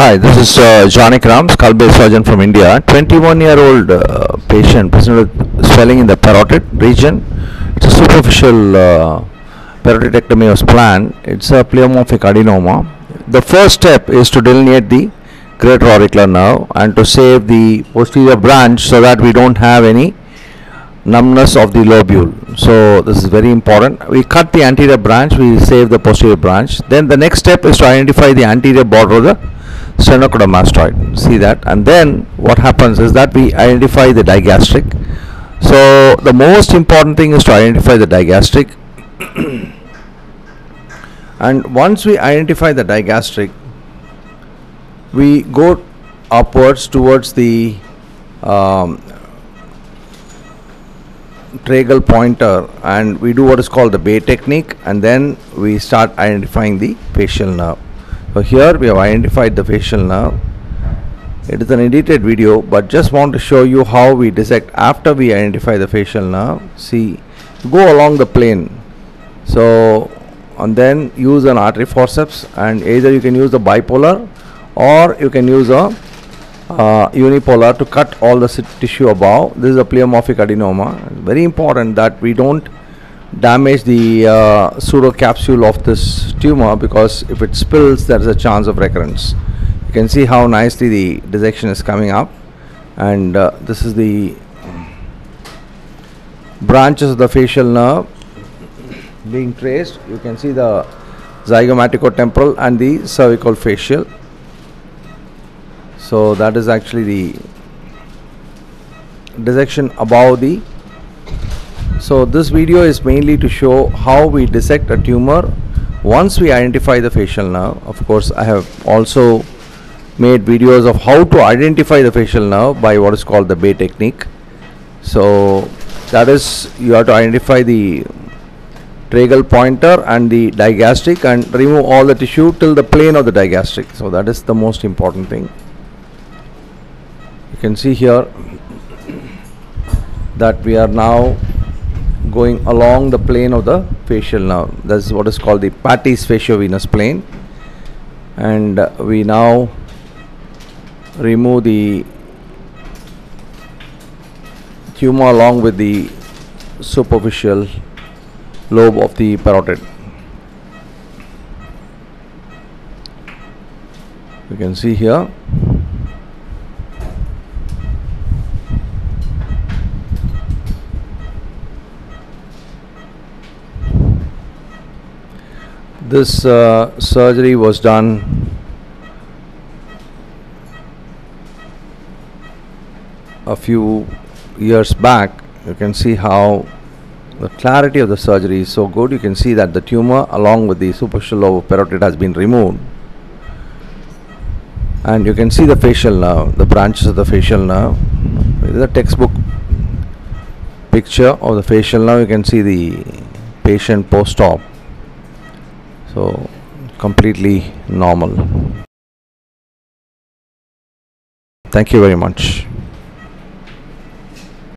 Hi, this is uh, Janakiram, skull base surgeon from India. 21 year old uh, patient presented with swelling in the parotid region. It's a superficial uh, parotidectomy was planned. It's a pleomorphic adenoma. The first step is to delineate the greater auricular nerve and to save the posterior branch so that we don't have any numbness of the lobule. So this is very important. We cut the anterior branch, we save the posterior branch. Then the next step is to identify the anterior border of the sternocleidomastoid. See that? And then what happens is that we identify the digastric. So the most important thing is to identify the digastric. and once we identify the digastric, we go upwards towards the um, tragal pointer and we do what is called the bay technique and then we start identifying the facial nerve. So here we have identified the facial nerve. It is an edited video but just want to show you how we dissect after we identify the facial nerve. See, go along the plane. So and then use an artery forceps and either you can use the bipolar or you can use a uh, unipolar to cut all the tissue above. This is a pleomorphic adenoma. Very important that we don't damage the uh, pseudocapsule of this tumor because if it spills, there is a chance of recurrence. You can see how nicely the dissection is coming up, and uh, this is the branches of the facial nerve being traced. You can see the zygomaticotemporal and the cervical facial so that is actually the dissection above the so this video is mainly to show how we dissect a tumor once we identify the facial nerve. Of course i have also made videos of how to identify the facial nerve by what is called the bay technique. So that is you have to identify the tragal pointer and the digastric and remove all the tissue till the plane of the digastric. So that is the most important thing. You can see here that we are now going along the plane of the facial nerve that is what is called the Patey's faciovenous plane. And uh, we now remove the tumor along with the superficial lobe of the parotid. You can see here this uh, surgery was done a few years back. You can see how the clarity of the surgery is so good. You can see that the tumor along with the superficial lobe parotid has been removed. And you can see the facial nerve the branches of the facial nerve. This is a textbook picture of the facial nerve. You can see the patient post-op so completely normal. Thank you very much